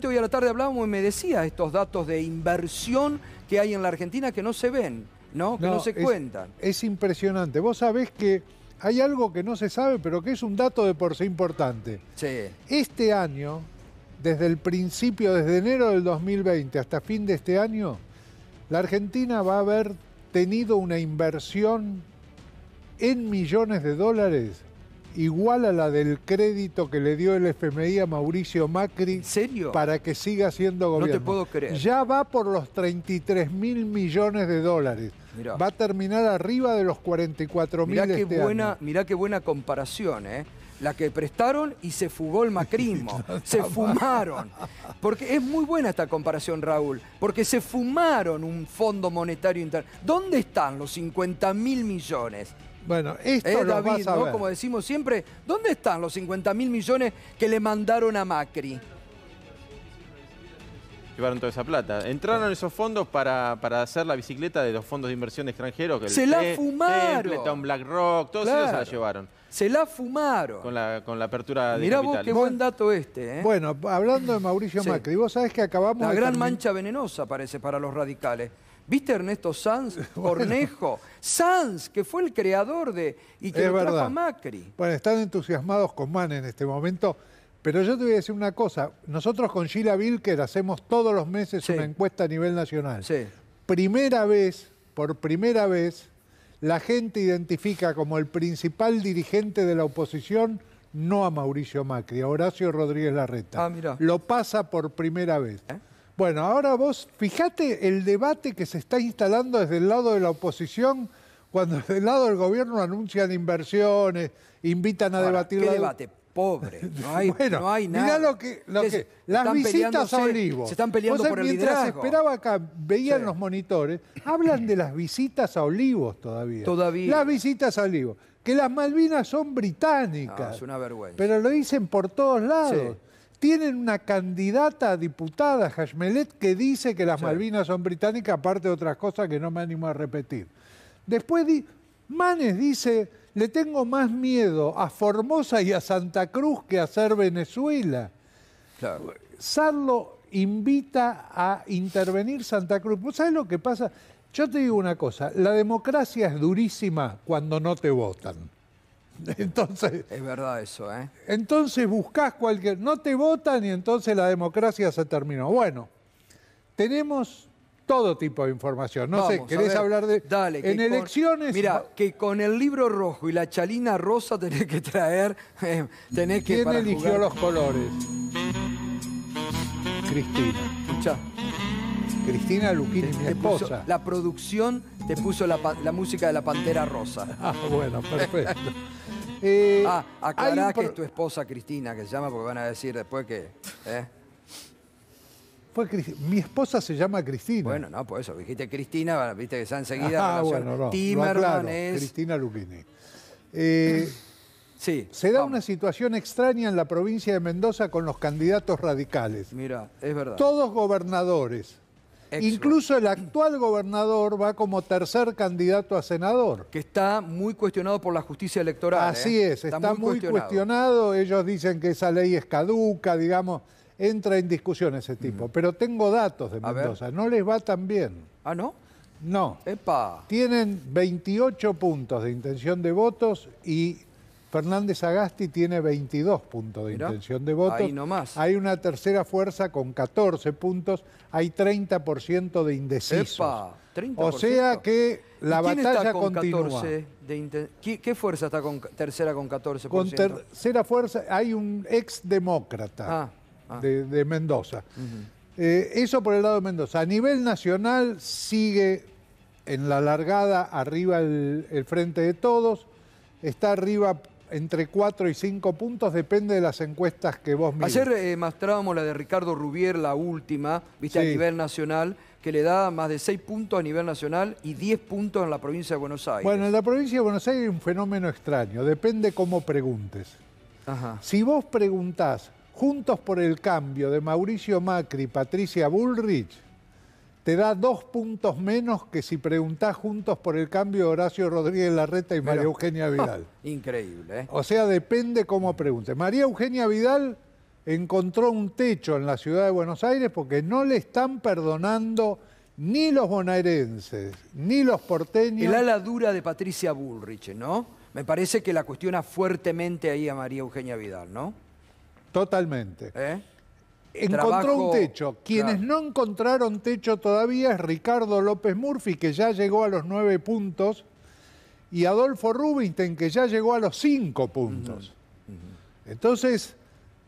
justamente hoy a la tarde hablábamos y me decía estos datos de inversión que hay en la Argentina que no se ven, ¿no? Que no, se cuentan. Es impresionante. Vos sabés que hay algo que no se sabe, pero que es un dato de por sí importante. Sí. Este año, desde el principio, desde enero del 2020 hasta fin de este año, la Argentina va a haber tenido una inversión en millones de dólares igual a la del crédito que le dio el FMI a Mauricio Macri serio? para que siga siendo gobierno. No te puedo creer. Ya va por los 33 mil millones de dólares. Va a terminar arriba de los 44 mil este buena, Mirá qué buena comparación, ¿eh? La que prestaron y se fugó el macrismo. se fumaron. Porque es muy buena esta comparación, Raúl. Porque se fumaron un fondo monetario interno. ¿Dónde están los 50 mil millones? Bueno, esto eh, lo vas a Como decimos siempre, ¿dónde están los 50 mil millones que le mandaron a Macri? Llevaron toda esa plata. Entraron esos fondos para, hacer la bicicleta de los fondos de inversión extranjeros. Que se la fumaron. Templeton, BlackRock, todos ellos se la llevaron. Se la fumaron. Con la, con la apertura de Mirá vos qué buen dato este. ¿eh? Bueno, hablando de Mauricio Macri, vos sabés que acabamos La gran mancha venenosa parece para los radicales. ¿Viste Ernesto Sanz, Cornejo? Sanz, que fue el creador de... y que lo trajo a Macri. Bueno, están entusiasmados con Man en este momento, pero yo te voy a decir una cosa. Nosotros con Sheila Wilker hacemos todos los meses una encuesta a nivel nacional. Sí. Primera vez, por primera vez, la gente identifica como el principal dirigente de la oposición no a Mauricio Macri, a Horacio Rodríguez Larreta. Ah. Lo pasa por primera vez. Bueno, ahora vos, fíjate el debate que se está instalando desde el lado de la oposición, cuando desde el lado del gobierno anuncian inversiones, invitan a debatir... ¿Qué debate? Pobre, no hay, no hay nada. Mirá lo que, lo que las visitas a Olivos. Se están peleando por el mientras esperaba acá, veían los monitores, hablan de las visitas a Olivos todavía. Todavía. Las visitas a Olivos. Que las Malvinas son británicas. es una vergüenza. Pero lo dicen por todos lados tienen una candidata a diputada, Hashmelet, que dice que las Malvinas son británicas, aparte de otras cosas que no me animo a repetir. Después Manes dice, le tengo más miedo a Formosa y a Santa Cruz que a ser Venezuela. Sarlo invita a intervenir Santa Cruz. ¿Vos sabés lo que pasa? Yo te digo una cosa, la democracia es durísima cuando no te votan. Entonces, es verdad eso, ¿eh? Entonces buscas cualquier. No te votan y entonces la democracia se terminó. Bueno, tenemos todo tipo de información. No sé, ¿querés hablar de. Dale, en elecciones. mira, que con el libro rojo y la chalina rosa tenés que traer. Eh, tenés que. ¿Quién eligió los colores? Cristina. Escucha. Cristina Luquini, mi esposa. la producción te puso la, la, música de la Pantera Rosa. Ah, bueno, perfecto. Eh, ah, aclará que es tu esposa Cristina, que se llama, porque van a decir después que... ¿eh? Fue Mi esposa se llama Cristina. Bueno, no, por eso. Dijiste Cristina, viste que está enseguida ah, bueno, no, Timerman es... Cristina Luquini. Eh, sí, se da una situación extraña en la provincia de Mendoza con los candidatos radicales. Mira, es verdad. Todos gobernadores Incluso el actual gobernador va como tercer candidato a senador. Que está muy cuestionado por la justicia electoral. Así ¿eh? es, está, muy, cuestionado. Ellos dicen que esa ley es caduca, digamos, entra en discusión ese tipo. Pero tengo datos de Mendoza, no les va tan bien. ¿Ah, no? No. Epa. Tienen 28 puntos de intención de votos y Fernández Agasti tiene 22 puntos de intención de voto. Ahí nomás. Hay una tercera fuerza con 14 puntos, hay 30% de indecisos. Epa, 30%. O sea que la batalla continúa. ¿Qué, fuerza está con tercera con 14%? Con tercera fuerza hay un ex demócrata ah, ah. de, Mendoza. Eh, eso por el lado de Mendoza. A nivel nacional sigue en la largada arriba el Frente de Todos. Está arriba entre 4 y 5 puntos, depende de las encuestas que vos mires. Ayer eh, mostrábamos la de Ricardo Rubier, la última, viste, a nivel nacional, que le da más de 6 puntos a nivel nacional y 10 puntos en la provincia de Buenos Aires. Bueno, en la provincia de Buenos Aires hay un fenómeno extraño, depende cómo preguntes. Si vos preguntás, Juntos por el Cambio de Mauricio Macri y Patricia Bullrich, te da dos puntos menos que si preguntás juntos por el cambio de Horacio Rodríguez Larreta y María Eugenia Vidal. Increíble, ¿eh? O sea, depende cómo preguntes. María Eugenia Vidal encontró un techo en la ciudad de Buenos Aires porque no le están perdonando ni los bonaerenses, ni los porteños. El ala dura de Patricia Bullrich, ¿no? Me parece que la cuestiona fuertemente ahí a María Eugenia Vidal, ¿no? Totalmente. ¿Eh? Encontró Trabajo- un techo. Quienes claro. no encontraron techo todavía es Ricardo López Murphy, que ya llegó a los nueve puntos, y Adolfo Rubinstein, que ya llegó a los cinco puntos. Entonces,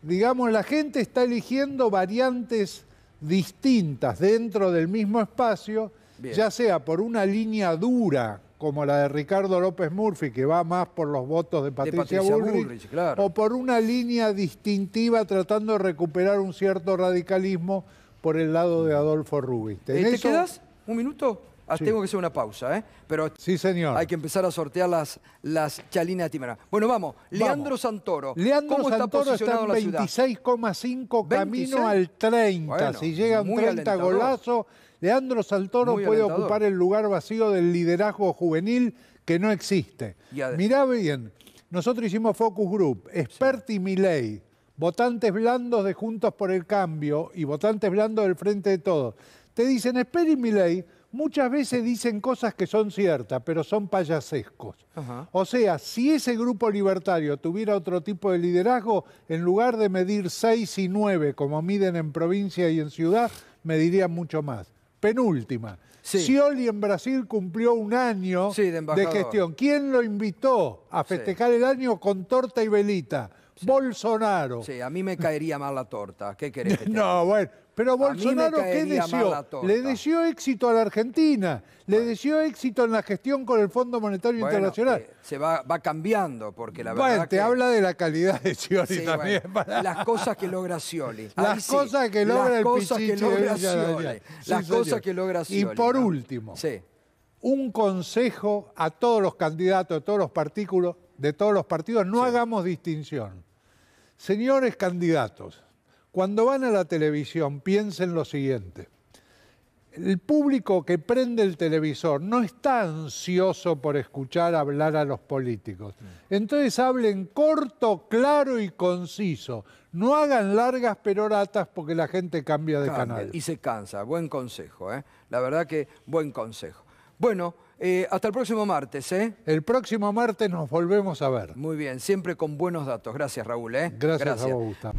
digamos, la gente está eligiendo variantes distintas dentro del mismo espacio, Bien. ya sea por una línea dura, como la de Ricardo López Murphy, que va más por los votos de Patricia, Patricia Bullrich, Bullrich, claro. o por una línea distintiva tratando de recuperar un cierto radicalismo por el lado de Adolfo. Eh, ¿Te Eso- quedas? ¿Un minuto? Ah, Sí. Tengo que hacer una pausa, ¿eh? Pero Sí, señor. hay que empezar a sortear las, las chalinas de Timera. Bueno, vamos. Leandro Santoro. Leandro ¿Cómo está Santoro está posicionado en en la ciudad? 26,5 camino 26. al 30. Bueno, si llega un muy 30 alentador. golazo, Leandro Santoro Muy puede alentador. ocupar el lugar vacío del liderazgo juvenil que no existe. Mirá bien, nosotros hicimos Focus Group, Experti Milei, votantes blandos de Juntos por el Cambio y votantes blandos del Frente de Todos. Te dicen, Experti Milei, muchas veces dicen cosas que son ciertas, pero son payasescos. Ajá. O sea, si ese grupo libertario tuviera otro tipo de liderazgo, en lugar de medir 6 y 9 como miden en provincia y en ciudad, medirían mucho más. Penúltima. Sí. Scioli en Brasil cumplió un año Sí, de embajador. gestión. ¿Quién lo invitó a festejar el año con torta y velita? Bolsonaro. Sí, a mí me caería mal la torta. ¿Qué querés que te No, haga? bueno, pero A Bolsonaro, ¿qué deseó? Le deseó éxito a la Argentina, le deseó éxito en la gestión con el Fondo Monetario Bueno, Internacional. eh, se va, va cambiando, porque la bueno, verdad te que... habla de la calidad de Scioli Sí, también. bueno, para- Las cosas que logra Scioli. Las sí, cosas que logra las el cosas que logra Scioli. Sí, Las cosas que logra Y Scioli. por ¿no? último, un consejo a todos los candidatos de todos los partículos, de todos los partidos, no hagamos distinción. Señores candidatos, cuando van a la televisión, piensen lo siguiente. El público que prende el televisor no está ansioso por escuchar hablar a los políticos. Entonces hablen corto, claro y conciso. No hagan largas peroratas porque la gente cambia de Cambia canal. Y se cansa. Buen consejo, ¿eh? La verdad que buen consejo. Bueno, eh, hasta el próximo martes, ¿eh? El próximo martes nos volvemos a ver. Muy bien, siempre con buenos datos. Gracias, Raúl, ¿eh? Gracias, a vos, Gustavo.